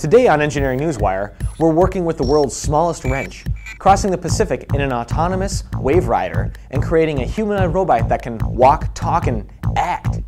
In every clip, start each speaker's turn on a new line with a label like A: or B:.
A: Today on Engineering Newswire, we're working with the world's smallest wrench, crossing the Pacific in an autonomous wave rider and creating a humanoid robot that can walk, talk, and act.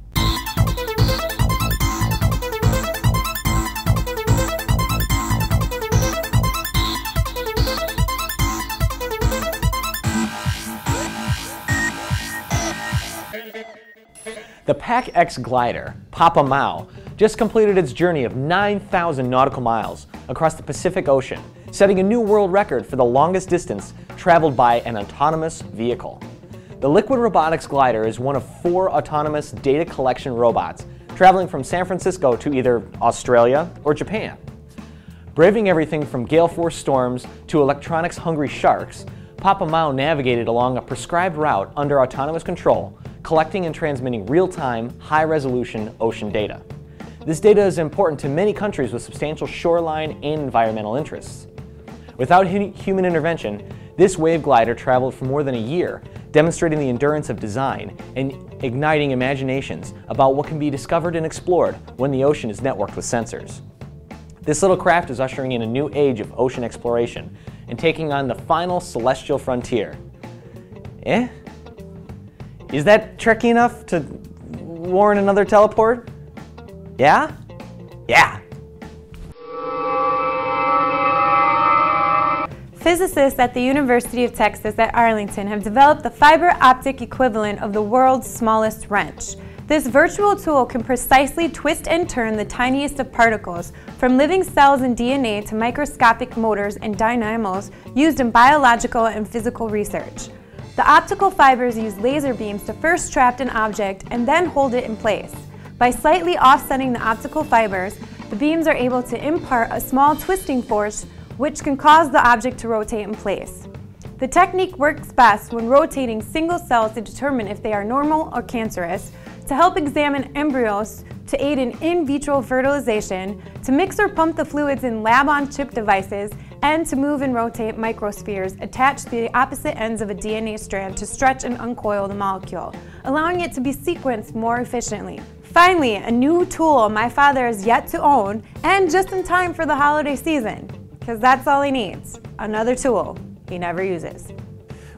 A: The PacX glider, Papa Mau, just completed its journey of 9,000 nautical miles across the Pacific Ocean, setting a new world record for the longest distance traveled by an autonomous vehicle. The Liquid Robotics glider is one of four autonomous data collection robots traveling from San Francisco to either Australia or Japan. Braving everything from gale force storms to electronics-hungry sharks, Papa Mau navigated along a prescribed route under autonomous control collecting and transmitting real-time, high-resolution ocean data. This data is important to many countries with substantial shoreline and environmental interests. Without human intervention, this wave glider traveled for more than a year, demonstrating the endurance of design and igniting imaginations about what can be discovered and explored when the ocean is networked with sensors. This little craft is ushering in a new age of ocean exploration and taking on the final celestial frontier. Eh? Is that tricky enough to warrant another teleport? Yeah? Yeah.
B: Physicists at the University of Texas at Arlington have developed the fiber optic equivalent of the world's smallest wrench. This virtual tool can precisely twist and turn the tiniest of particles, from living cells and DNA to microscopic motors and dynamos used in biological and physical research. The optical fibers use laser beams to first trap an object and then hold it in place. By slightly offsetting the optical fibers, the beams are able to impart a small twisting force which can cause the object to rotate in place. The technique works best when rotating single cells to determine if they are normal or cancerous, to help examine embryos, to aid in in vitro fertilization, to mix or pump the fluids in lab-on-chip devices, and to move and rotate microspheres attached to the opposite ends of a DNA strand to stretch and uncoil the molecule, allowing it to be sequenced more efficiently. Finally, a new tool my father has yet to own, and just in time for the holiday season, because that's all he needs, another tool he never uses.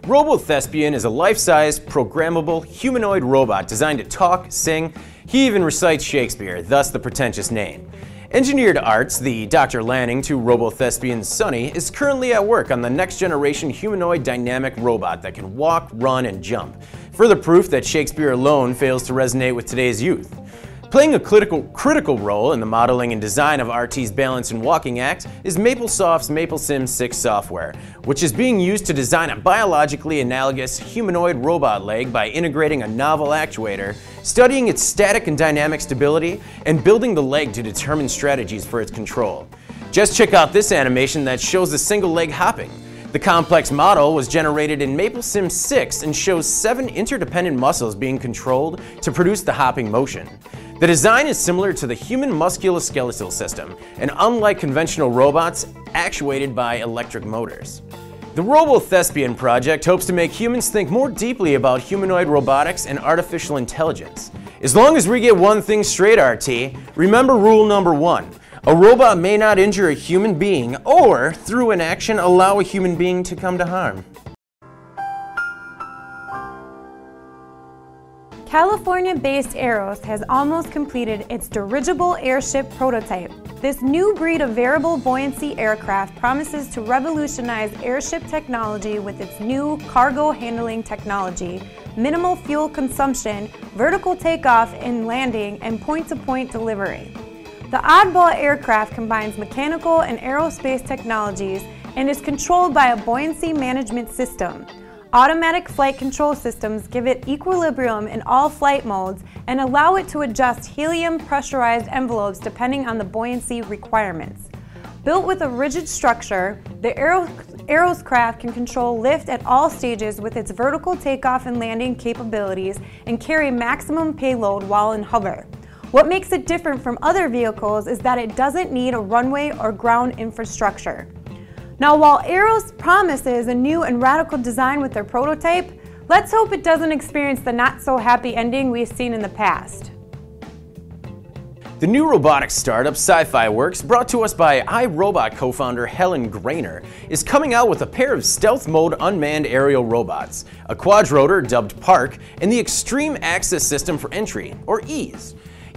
C: RoboThespian is a life-size, programmable, humanoid robot designed to talk, sing, he even recites Shakespeare, thus the pretentious name. Engineered Arts, the Dr. Lanning to RoboThespian's Sonny, is currently at work on the next generation humanoid dynamic robot that can walk, run, and jump. Further proof that Shakespeare alone fails to resonate with today's youth. Playing a critical, critical role in the modeling and design of RT's Balance and Walking Act is MapleSoft's MapleSim 6 software, which is being used to design a biologically analogous humanoid robot leg by integrating a novel actuator, studying its static and dynamic stability, and building the leg to determine strategies for its control. Just check out this animation that shows the single leg hopping. The complex model was generated in MapleSim 6 and shows seven interdependent muscles being controlled to produce the hopping motion. The design is similar to the human musculoskeletal system, and unlike conventional robots, actuated by electric motors. The RoboThespian project hopes to make humans think more deeply about humanoid robotics and artificial intelligence. As long as we get one thing straight, RT, remember rule number one. A robot may not injure a human being or, through an action, allow a human being to come to harm.
B: California-based Aeros has almost completed its dirigible airship prototype. This new breed of variable buoyancy aircraft promises to revolutionize airship technology with its new cargo handling technology, minimal fuel consumption, vertical takeoff and landing, and point-to-point -point delivery. The oddball aircraft combines mechanical and aerospace technologies and is controlled by a buoyancy management system. Automatic flight control systems give it equilibrium in all flight modes and allow it to adjust helium pressurized envelopes depending on the buoyancy requirements. Built with a rigid structure, the Aeros craft can control lift at all stages with its vertical takeoff and landing capabilities and carry maximum payload while in hover. What makes it different from other vehicles is that it doesn't need a runway or ground infrastructure. Now while Aeros promises a new and radical design with their prototype, let's hope it doesn't experience the not so happy ending we've seen in the past.
C: The new robotics startup CyPhy Works, brought to us by iRobot co-founder Helen Greiner, is coming out with a pair of stealth mode unmanned aerial robots, a quadrotor dubbed PARC, and the Extreme Access System for Entry, or EASE.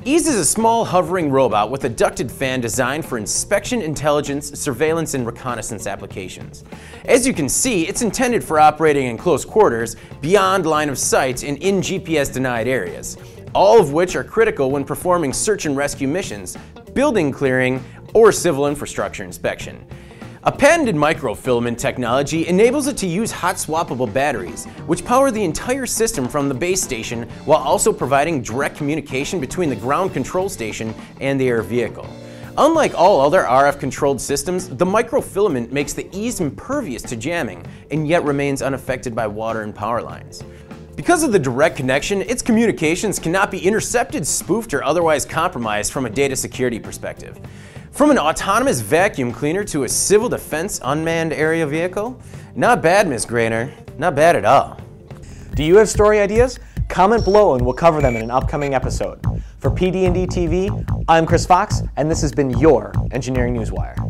C: EASE is a small hovering robot with a ducted fan designed for inspection, intelligence, surveillance, and reconnaissance applications. As you can see, it's intended for operating in close quarters, beyond line of sight, and in GPS-denied areas all of which are critical when performing search and rescue missions, building clearing, or civil infrastructure inspection. A patented microfilament technology enables it to use hot swappable batteries, which power the entire system from the base station while also providing direct communication between the ground control station and the air vehicle. Unlike all other RF controlled systems, the microfilament makes the EASE impervious to jamming and yet remains unaffected by water and power lines. Because of the direct connection, its communications cannot be intercepted, spoofed, or otherwise compromised from a data security perspective. From an autonomous vacuum cleaner to a civil defense unmanned area vehicle? Not bad, Ms. Greiner. Not bad at all.
A: Do you have story ideas? Comment below and we'll cover them in an upcoming episode. For PD&D TV, I'm Chris Fox, and this has been your Engineering Newswire.